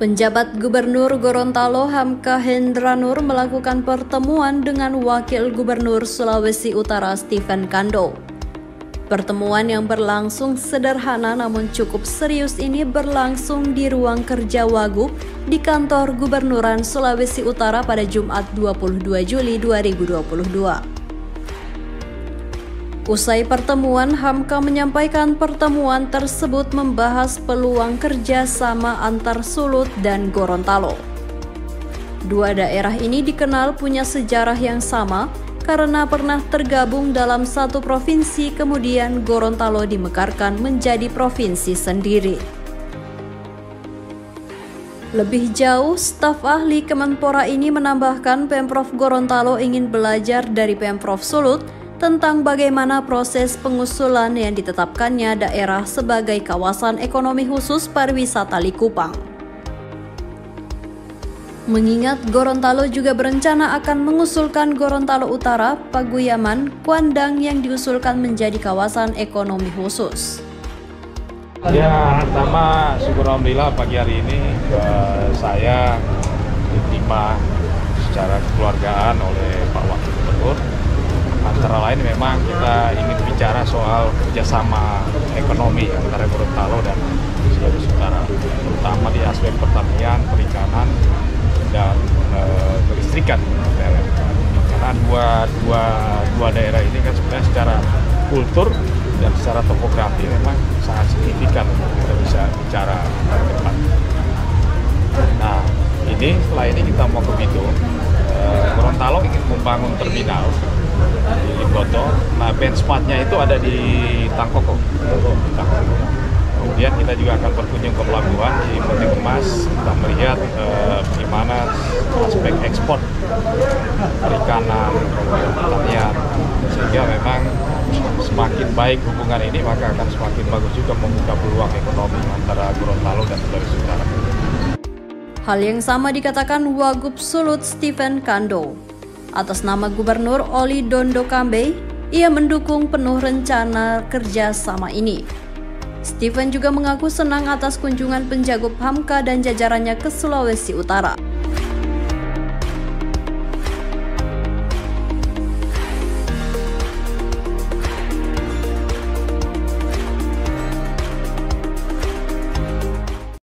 Penjabat Gubernur Gorontalo Hamka Hendranur melakukan pertemuan dengan Wakil Gubernur Sulawesi Utara Stephen Kando. Pertemuan yang berlangsung sederhana namun cukup serius ini berlangsung di ruang kerja Wagub di kantor Gubernuran Sulawesi Utara pada Jumat 22 Juli 2022. Usai pertemuan, Hamka menyampaikan pertemuan tersebut membahas peluang kerja sama antar Sulut dan Gorontalo. Dua daerah ini dikenal punya sejarah yang sama karena pernah tergabung dalam satu provinsi kemudian Gorontalo dimekarkan menjadi provinsi sendiri. Lebih jauh, staf ahli Kemenpora ini menambahkan Pemprov Gorontalo ingin belajar dari Pemprov Sulut tentang bagaimana proses pengusulan yang ditetapkannya daerah sebagai kawasan ekonomi khusus pariwisata Likupang. Mengingat Gorontalo juga berencana akan mengusulkan Gorontalo Utara, Paguyaman, Kuandang yang diusulkan menjadi kawasan ekonomi khusus. Ya, pertama syukur Alhamdulillah pagi hari ini uh, saya diterima secara kekeluargaan oleh Pak Wakil Gubernur antara lain memang kita ingin bicara soal kerjasama ekonomi antara Gorontalo dan Sulawesi Utara, terutama di aspek pertanian, perikanan, dan e, kelistrikan. Karena dua, dua, dua daerah ini kan sebenarnya secara kultur dan secara topografi memang sangat signifikan untuk kita bisa bicara ke depan. Nah, ini setelah ini kita mau ke Bitung. E, Gorontalo ingin membangun terminal di Limboto. Nah, benchmarknya itu ada di Tangkoko. Kemudian kita juga akan berkunjung ke pelabuhan di Peti Kemas, kita melihat eh, bagaimana aspek ekspor perikanan, pertanian, sehingga memang semakin baik hubungan ini maka akan semakin bagus juga membuka peluang ekonomi antara Gorontalo dan Sulawesi Utara. Hal yang sama dikatakan Wagub Sulut Stephen Kando. Atas nama Gubernur Oli Dondo Kambe, ia mendukung penuh rencana kerja sama ini. Stephen juga mengaku senang atas kunjungan penjago Hamka dan jajarannya ke Sulawesi Utara.